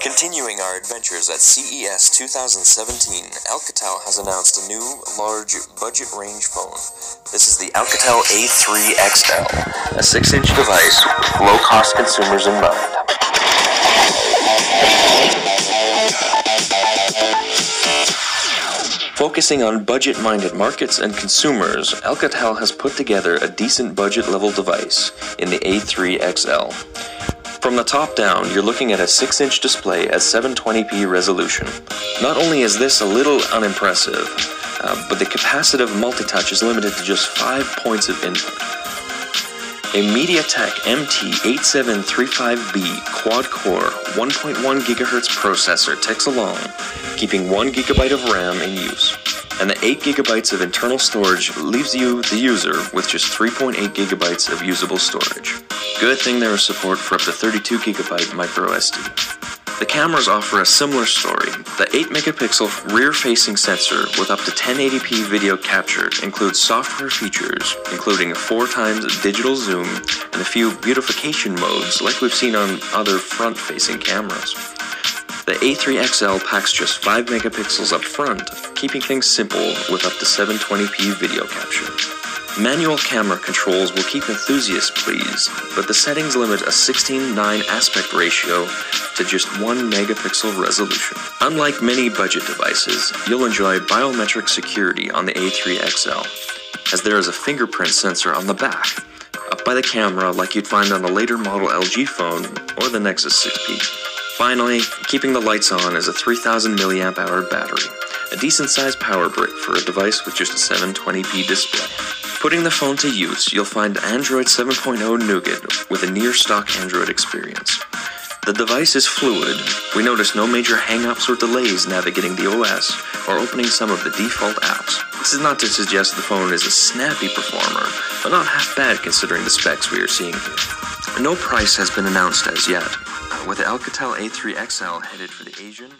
Continuing our adventures at CES 2017, Alcatel has announced a new, large, budget range phone. This is the Alcatel A3 XL, a 6 inch device with low cost consumers in mind. Focusing on budget minded markets and consumers, Alcatel has put together a decent budget level device in the A3 XL. From the top down, you're looking at a 6 inch display at 720p resolution. Not only is this a little unimpressive, uh, but the capacitive multi-touch is limited to just 5 points of input. A MediaTek MT8735B quad-core 1.1 GHz processor ticks along, keeping 1 GB of RAM in use and the 8 gigabytes of internal storage leaves you, the user, with just 3.8 gigabytes of usable storage. Good thing there is support for up to 32 gigabyte micro SD. The cameras offer a similar story. The 8 megapixel rear facing sensor with up to 1080p video capture includes software features, including 4 times digital zoom and a few beautification modes like we've seen on other front facing cameras. The A3XL packs just 5 megapixels up front, keeping things simple with up to 720p video capture. Manual camera controls will keep enthusiasts pleased, but the settings limit a 16:9 aspect ratio to just 1 megapixel resolution. Unlike many budget devices, you'll enjoy biometric security on the A3XL, as there is a fingerprint sensor on the back, up by the camera like you'd find on a later model LG phone or the Nexus 6P. Finally, keeping the lights on is a 3000 mAh battery, a decent sized power brick for a device with just a 720p display. Putting the phone to use, you'll find Android 7.0 Nougat with a near stock Android experience. The device is fluid. We notice no major hangups or delays navigating the OS or opening some of the default apps. This is not to suggest the phone is a snappy performer, but not half bad considering the specs we are seeing here. No price has been announced as yet, with the Alcatel A3 XL headed for the Asian